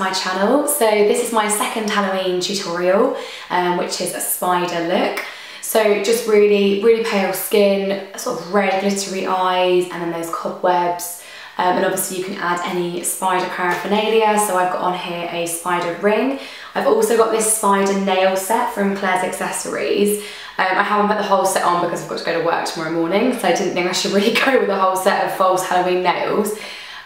my channel. So this is my second Halloween tutorial, um, which is a spider look. So just really, really pale skin, sort of red glittery eyes, and then those cobwebs. Um, and obviously you can add any spider paraphernalia. So I've got on here a spider ring. I've also got this spider nail set from Claire's Accessories. Um, I haven't put the whole set on because I've got to go to work tomorrow morning, so I didn't think I should really go with a whole set of false Halloween nails.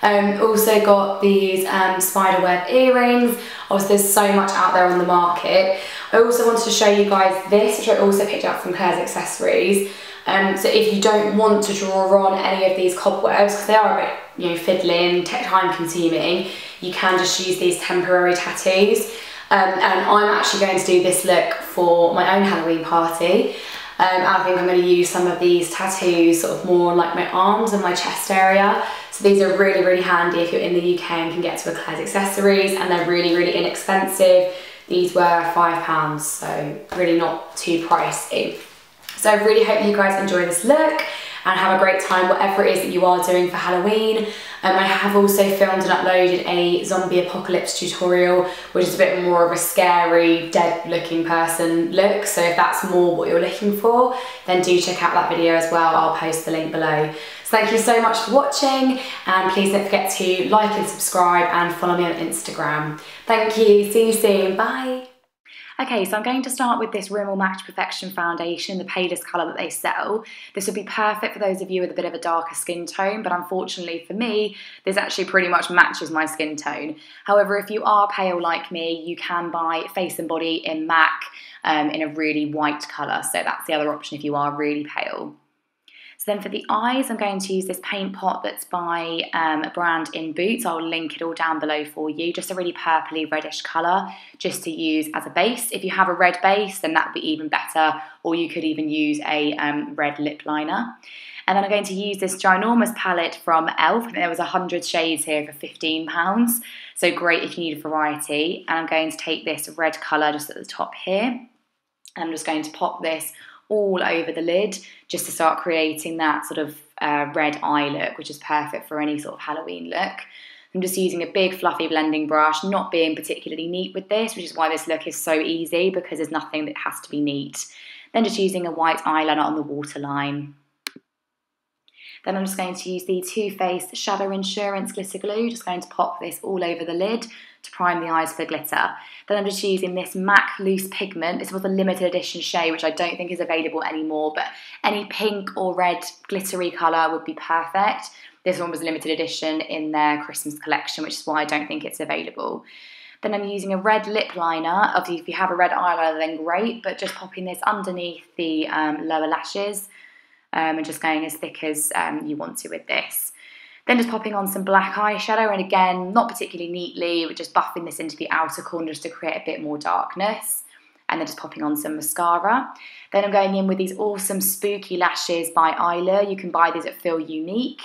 Um, also got these um, spiderweb earrings. Obviously there's so much out there on the market. I also wanted to show you guys this, which I also picked up from Claire's Accessories. Um, so if you don't want to draw on any of these cobwebs, because they are a bit you know, fiddling, time consuming, you can just use these temporary tattoos. Um, and I'm actually going to do this look for my own Halloween party. Um, I think I'm going to use some of these tattoos sort of more like my arms and my chest area. So these are really, really handy if you're in the UK and can get to a Claire's Accessories and they're really, really inexpensive. These were five pounds, so really not too pricey. So I really hope you guys enjoy this look and have a great time whatever it is that you are doing for Halloween. Um, I have also filmed and uploaded a zombie apocalypse tutorial, which is a bit more of a scary, dead looking person look. So if that's more what you're looking for, then do check out that video as well. I'll post the link below. So thank you so much for watching and please don't forget to like and subscribe and follow me on Instagram. Thank you, see you soon, bye. Okay, so I'm going to start with this Rimmel Match Perfection foundation, the palest colour that they sell. This would be perfect for those of you with a bit of a darker skin tone, but unfortunately for me, this actually pretty much matches my skin tone. However, if you are pale like me, you can buy Face and Body in MAC um, in a really white colour, so that's the other option if you are really pale. So then for the eyes, I'm going to use this paint pot that's by um, a brand in Boots. I'll link it all down below for you. Just a really purpley reddish colour just to use as a base. If you have a red base, then that would be even better. Or you could even use a um, red lip liner. And then I'm going to use this ginormous palette from e.l.f. there was 100 shades here for £15. So great if you need a variety. And I'm going to take this red colour just at the top here. And I'm just going to pop this all over the lid just to start creating that sort of uh, red eye look, which is perfect for any sort of Halloween look. I'm just using a big fluffy blending brush, not being particularly neat with this, which is why this look is so easy because there's nothing that has to be neat. Then just using a white eyeliner on the waterline. Then I'm just going to use the Too Faced Shadow Insurance Glitter Glue, just going to pop this all over the lid to prime the eyes for glitter. Then I'm just using this MAC Loose Pigment. This was a limited edition shade, which I don't think is available anymore, but any pink or red glittery colour would be perfect. This one was a limited edition in their Christmas collection, which is why I don't think it's available. Then I'm using a red lip liner. Obviously, if you have a red eyeliner, then great, but just popping this underneath the um, lower lashes um, and just going as thick as um, you want to with this. Then just popping on some black eyeshadow and again, not particularly neatly, but just buffing this into the outer corner just to create a bit more darkness. And then just popping on some mascara. Then I'm going in with these awesome spooky lashes by Eylure. You can buy these at Feel Unique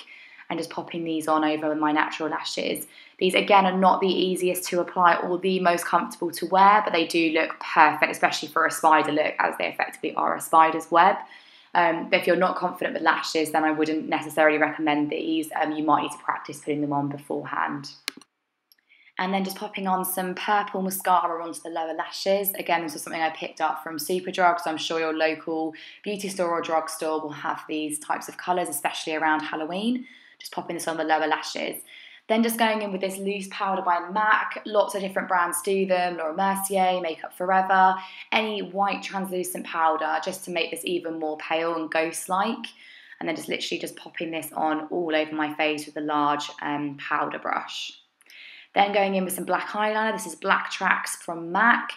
and just popping these on over my natural lashes. These again are not the easiest to apply or the most comfortable to wear, but they do look perfect, especially for a spider look as they effectively are a spider's web. Um, but if you're not confident with lashes, then I wouldn't necessarily recommend these. Um, you might need to practice putting them on beforehand. And then just popping on some purple mascara onto the lower lashes. Again, this is something I picked up from Superdrug, so I'm sure your local beauty store or drugstore will have these types of colours, especially around Halloween. Just popping this on the lower lashes. Then just going in with this loose powder by MAC. Lots of different brands do them. Laura Mercier, Makeup Forever, any white translucent powder just to make this even more pale and ghost-like. And then just literally just popping this on all over my face with a large um, powder brush. Then going in with some black eyeliner. This is Black Tracks from MAC.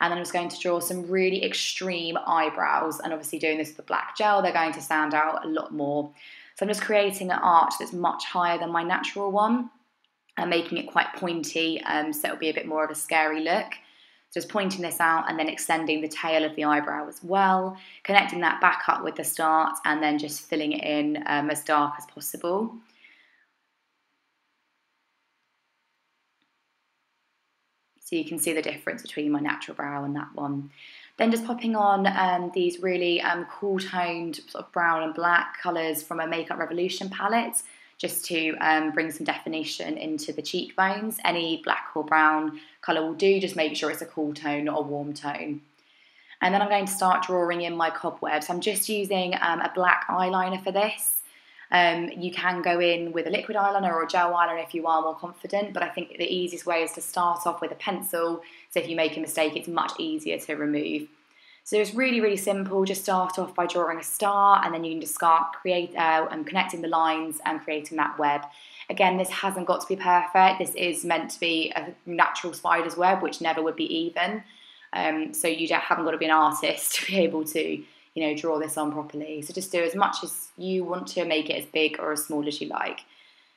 And then I'm just going to draw some really extreme eyebrows. And obviously doing this with the black gel, they're going to stand out a lot more. So I'm just creating an arch that's much higher than my natural one and making it quite pointy um, so it'll be a bit more of a scary look. So Just pointing this out and then extending the tail of the eyebrow as well, connecting that back up with the start and then just filling it in um, as dark as possible. So you can see the difference between my natural brow and that one. Then just popping on um, these really um, cool toned sort of brown and black colours from a Makeup Revolution palette, just to um, bring some definition into the cheekbones. Any black or brown colour will do, just make sure it's a cool tone, not a warm tone. And then I'm going to start drawing in my cobwebs. I'm just using um, a black eyeliner for this. Um, you can go in with a liquid eyeliner or a gel eyeliner if you are more confident, but I think the easiest way is to start off with a pencil. So if you make a mistake, it's much easier to remove. So it's really, really simple. Just start off by drawing a star, and then you can just start create uh, and connecting the lines and creating that web. Again, this hasn't got to be perfect. This is meant to be a natural spider's web, which never would be even. Um, so you haven't got to be an artist to be able to, you know, draw this on properly. So just do as much as you want to make it as big or as small as you like.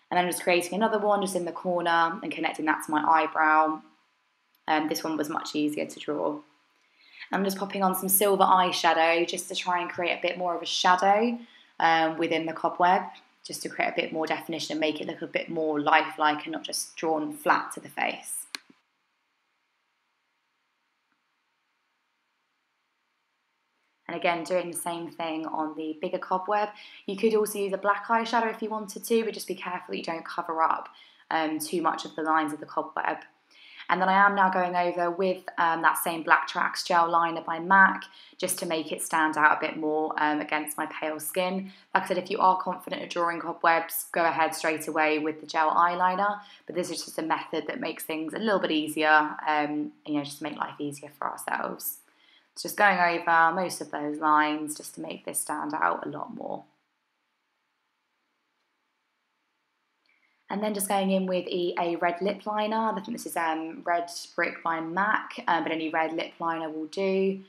And I'm just creating another one just in the corner and connecting that to my eyebrow. Um, this one was much easier to draw. I'm just popping on some silver eyeshadow just to try and create a bit more of a shadow um, within the cobweb, just to create a bit more definition and make it look a bit more lifelike and not just drawn flat to the face. And again, doing the same thing on the bigger cobweb. You could also use a black eyeshadow if you wanted to, but just be careful that you don't cover up um, too much of the lines of the cobweb. And then I am now going over with um, that same Black Tracks gel liner by MAC just to make it stand out a bit more um, against my pale skin. Like I said, if you are confident at drawing cobwebs, go ahead straight away with the gel eyeliner. But this is just a method that makes things a little bit easier, um, you know, just to make life easier for ourselves. Just going over most of those lines just to make this stand out a lot more. And then just going in with a, a red lip liner. I think this is um, Red Brick by MAC, um, but any red lip liner will do.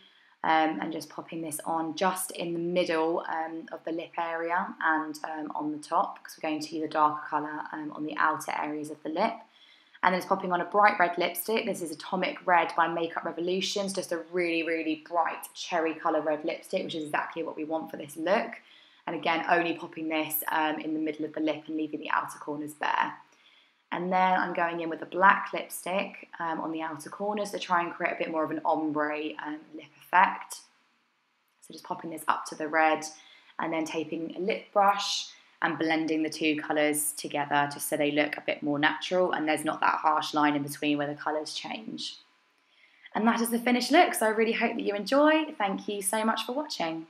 Um, and just popping this on just in the middle um, of the lip area and um, on the top because we're going to use a darker colour um, on the outer areas of the lip. And then it's popping on a bright red lipstick. This is Atomic Red by Makeup Revolutions, just a really, really bright cherry colour red lipstick, which is exactly what we want for this look. And again, only popping this um, in the middle of the lip and leaving the outer corners bare. And then I'm going in with a black lipstick um, on the outer corners to try and create a bit more of an ombre um, lip effect. So just popping this up to the red and then taping a lip brush and blending the two colours together just so they look a bit more natural and there's not that harsh line in between where the colours change. And that is the finished look, so I really hope that you enjoy. Thank you so much for watching.